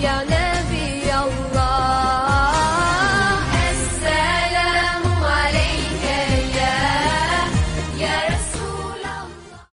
要能